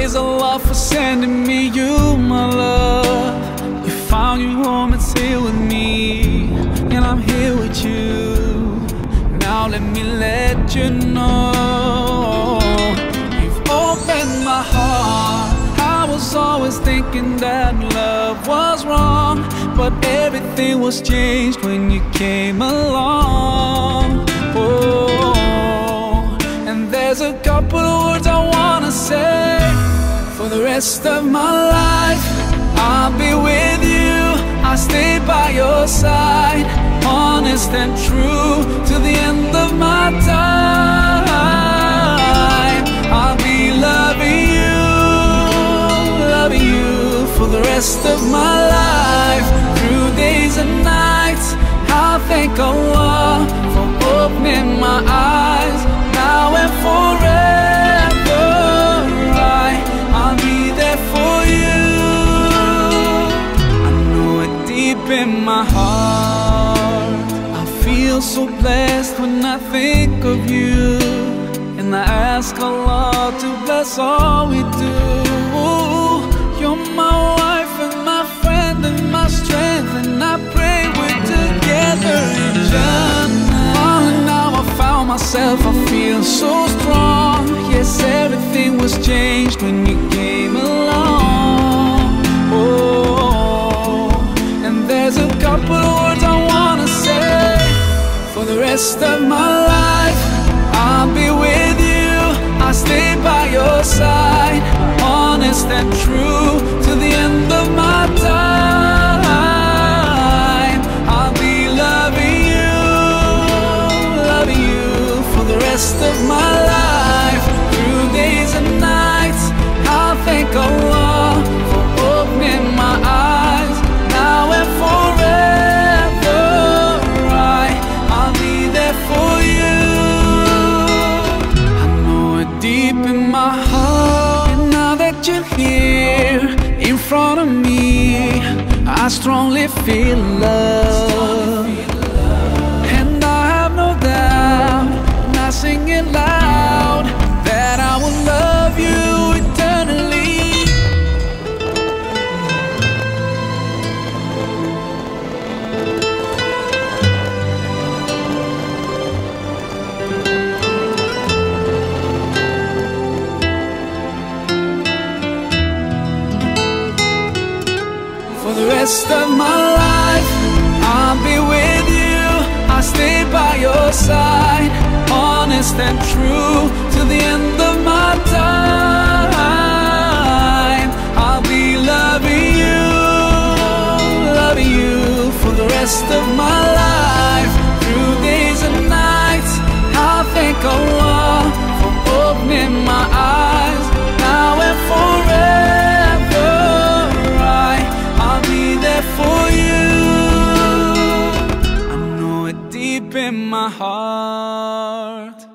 Praise Allah for sending me you, my love. You found your home, it's here with me, and I'm here with you. Now let me let you know you've opened my heart. I was always thinking that love was wrong, but everything was changed when you came along. Oh, and there's a couple of words I the rest of my life. I'll be with you, I'll stay by your side, honest and true to the end of my time. I'll be loving you, loving you for the rest of my life, through days and nights. I'll thank Allah blessed when I think of you. And I ask Allah to bless all we do. You're my wife and my friend and my strength. And I pray we're together in Jannah. Oh, now I found myself, I feel so strong. Yes, everything was changed when you came along. Oh, and there's a couple rest of my life. Here in front of me, I strongly feel love. Rest of my life, I'll be with you. I'll stay by your side, honest and true to the in my heart.